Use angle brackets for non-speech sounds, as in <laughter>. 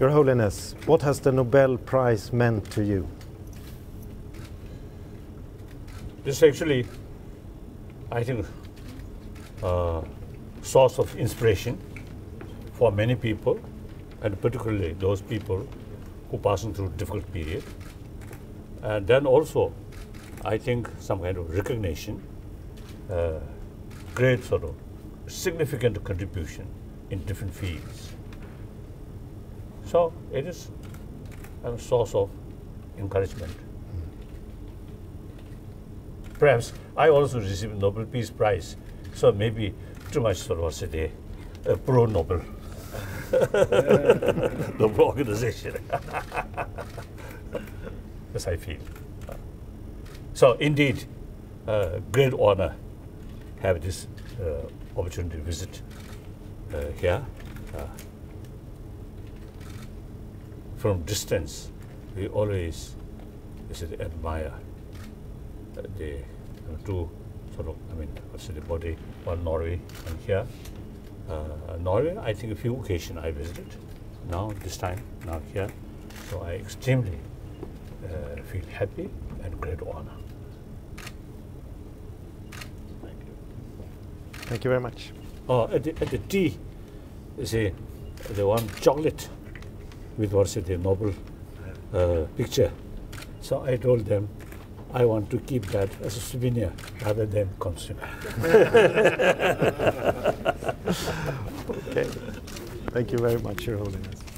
Your Holiness, what has the Nobel Prize meant to you? This actually, I think, uh, source of inspiration for many people, and particularly those people who passing through difficult period. And then also, I think some kind of recognition, uh, great sort of significant contribution in different fields. So it is a source of encouragement. Perhaps I also received Nobel Peace Prize, so maybe too much sort of sorosity, uh, pro-Nobel. <laughs> Nobel organization. <laughs> As I feel. So indeed, uh, great honor have this uh, opportunity to visit uh, here. Uh, from distance, we always said, admire uh, the two sort of, I mean, what's the body, one Norway and here. Uh, Norway, I think a few occasions I visited. Now, this time, now here. So I extremely uh, feel happy and great honor. Thank you. Thank you very much. Oh, at the, at the tea, you see, the one chocolate with the Nobel uh, picture. So I told them I want to keep that as a souvenir rather than consume. <laughs> okay. Thank you very much, Your Holiness.